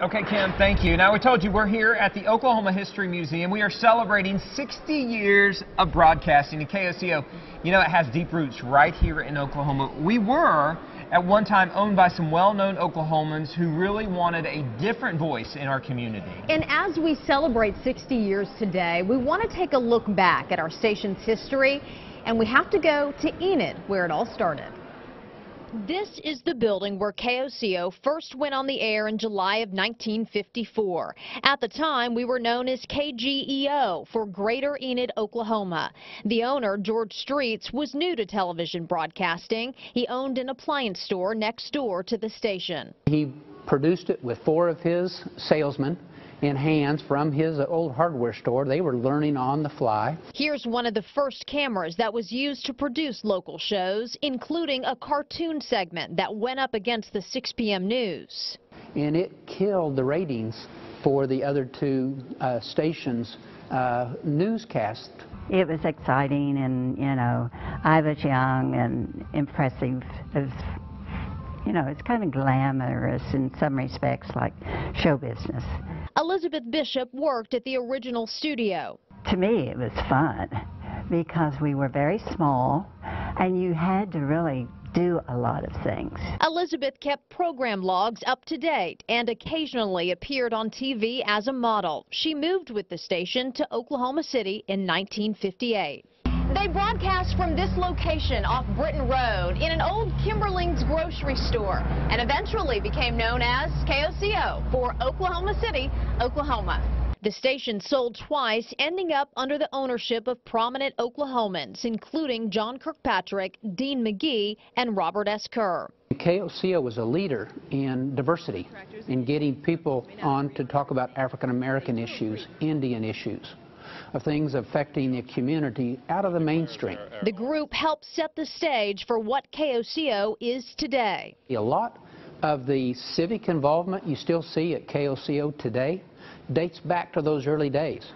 Okay, Kim, thank you. Now, we told you we're here at the Oklahoma History Museum. We are celebrating 60 years of broadcasting in KOCO. You know, it has deep roots right here in Oklahoma. We were at one time owned by some well-known Oklahomans who really wanted a different voice in our community. And as we celebrate 60 years today, we want to take a look back at our station's history, and we have to go to Enid, where it all started. This is the building where KOCO first went on the air in July of 1954. At the time, we were known as KGEO for Greater Enid, Oklahoma. The owner, George Streets, was new to television broadcasting. He owned an appliance store next door to the station. He produced it with four of his salesmen in hands from his old hardware store. They were learning on the fly. Here's one of the first cameras that was used to produce local shows, including a cartoon segment that went up against the 6 p.m. news. And it killed the ratings for the other two uh, stations' uh, newscast. It was exciting and, you know, I was young and impressive. It was, you know, it's kind of glamorous in some respects like show business. Elizabeth Bishop worked at the original studio. To me, it was fun because we were very small and you had to really do a lot of things. Elizabeth kept program logs up to date and occasionally appeared on TV as a model. She moved with the station to Oklahoma City in 1958. They broadcast from this location off Britton Road in an old Kimberling's grocery store and eventually became known as KOCO for Oklahoma City, Oklahoma. The station sold twice, ending up under the ownership of prominent Oklahomans, including John Kirkpatrick, Dean McGee, and Robert S. Kerr. KOCO was a leader in diversity, in getting people on to talk about African American issues, Indian issues of things affecting the community out of the mainstream. The group helped set the stage for what KOCO is today. A lot of the civic involvement you still see at KOCO today dates back to those early days.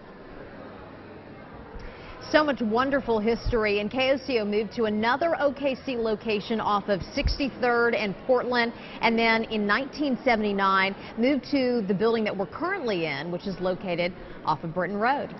So much wonderful history, and KOCO moved to another OKC location off of 63rd and Portland, and then in 1979 moved to the building that we're currently in, which is located off of Britton Road.